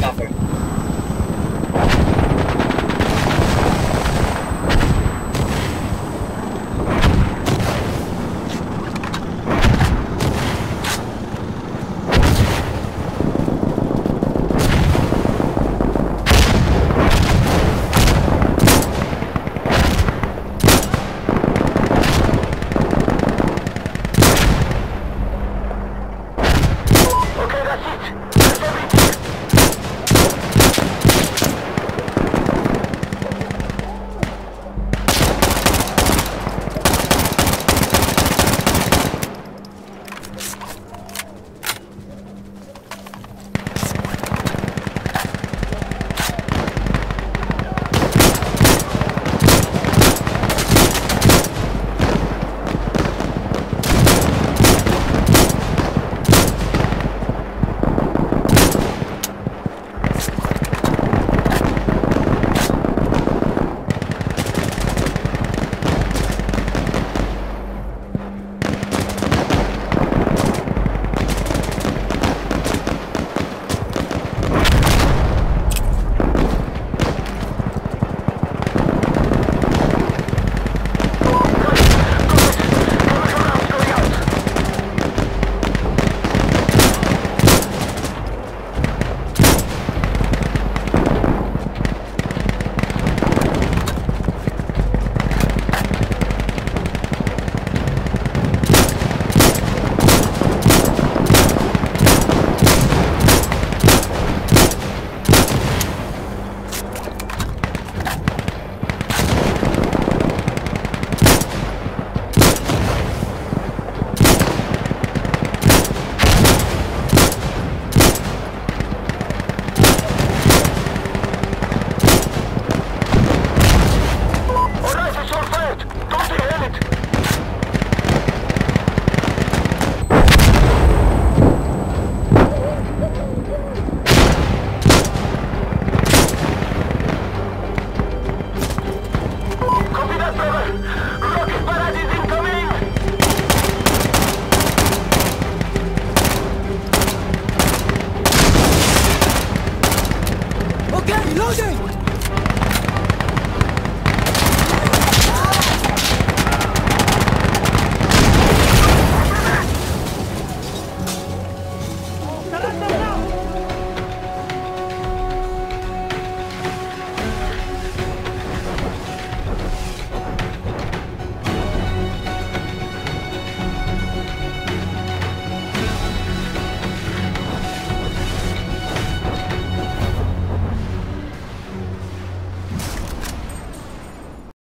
covered. Reloading!